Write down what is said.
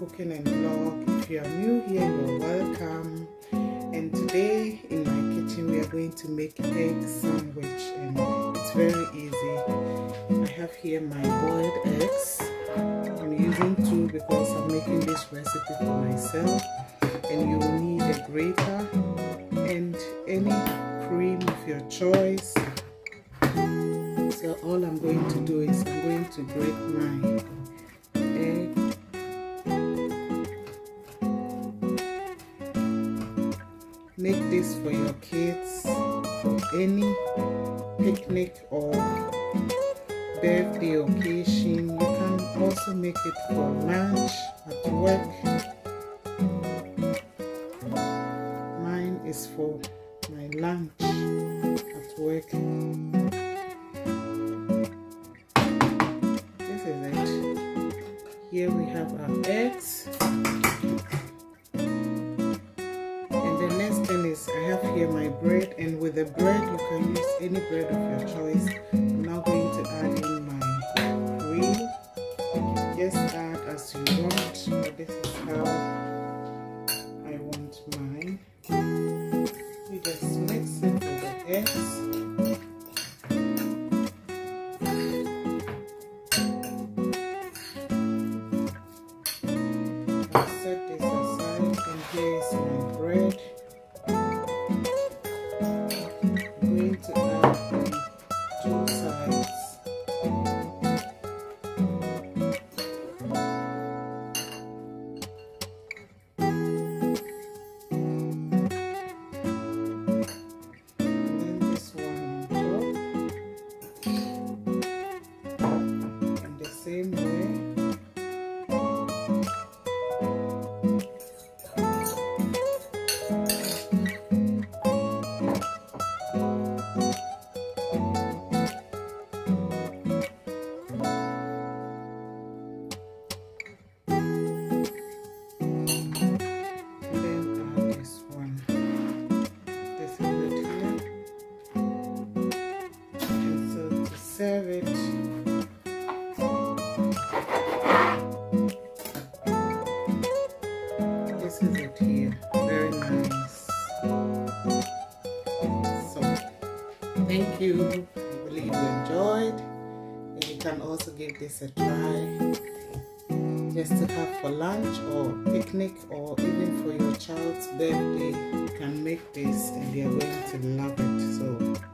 cooking and vlog. If you are new here you're welcome. And today in my kitchen we are going to make egg sandwich. And it's very easy. I have here my boiled eggs. I'm using two because I'm making this recipe for myself. And you will need a grater and any cream of your choice. So all I'm going to do is I'm going to break my make this for your kids. For any picnic or birthday occasion you can also make it for lunch at work. Mine is for my lunch at work. This is it. Here we have our eggs is I have here my bread and with the bread you can use any bread of your choice. I'm now going to add in my cream. Just add as you want, but this is how I want mine. You just mix it with the eggs. set this serve it. This is it here. Very nice. So thank you. I believe you enjoyed. And you can also give this a try. Just to have for lunch or picnic or even for your child's birthday you can make this and they are going to love it. So